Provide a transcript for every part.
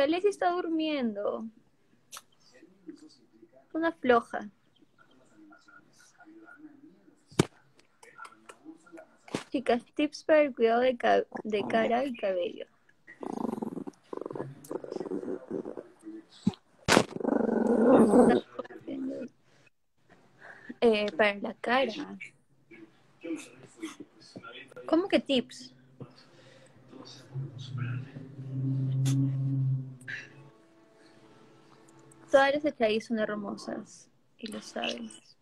Calesi está durmiendo. Una floja. Chicas, tips para el cuidado de, de cara y cabello. Eh, para la cara. ¿Cómo que tips? Todas las de son hermosas y lo sabes.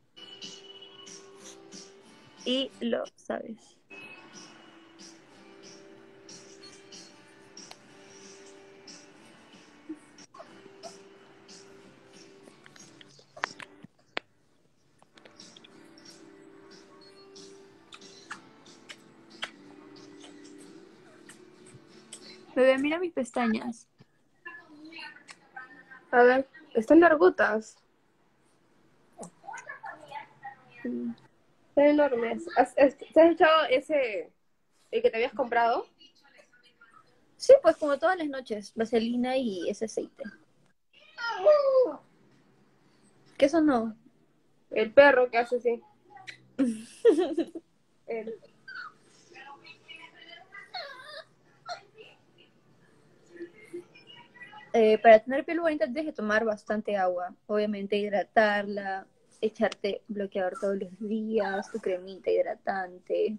Y lo sabes. Bebé, mira mis pestañas. A ver, están largotas. Están enormes. ¿Has, has- ¿Te has echado ese, el que te habías comprado? Sí, pues como todas las noches, vaselina y ese aceite. ¿Qué eso no? El perro que hace así. El- Eh, para tener piel bonita tienes que tomar bastante agua. Obviamente hidratarla, echarte bloqueador todos los días, tu cremita hidratante,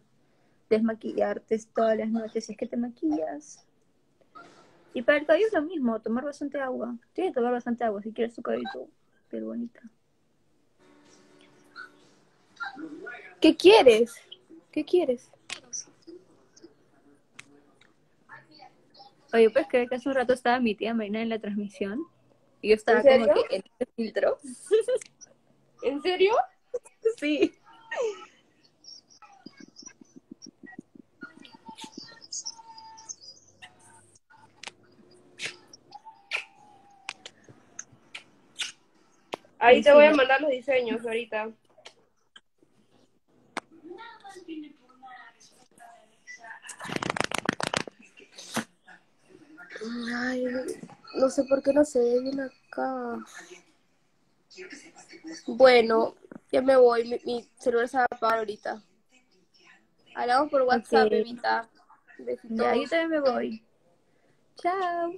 desmaquillarte todas las noches si es que te maquillas. Y para el cabello es lo mismo, tomar bastante agua. Tienes que tomar bastante agua si quieres tu cabello piel bonita. ¿Qué quieres? ¿Qué quieres? Oye, ¿puedes creer que hace un rato estaba mi tía Marina en la transmisión? Y yo estaba ¿En como que en este filtro. ¿En serio? Sí. Ahí Sí, te sí, voy a mandar los diseños ahorita. No sé por qué no se ve bien acá. Bueno, ya me voy. Mi, mi celular se va a apagar ahorita. Hablamos por WhatsApp, Ok. bebita. Ya, yo también me voy. Chao.